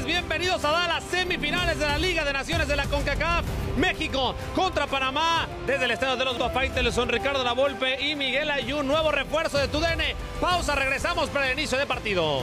bienvenidos a las semifinales de la Liga de Naciones de la CONCACAF. México contra Panamá. Desde el estadio de los Guafaites son Ricardo Lavolpe y Miguel Ayun, nuevo refuerzo de Tudene. Pausa, regresamos para el inicio de partido.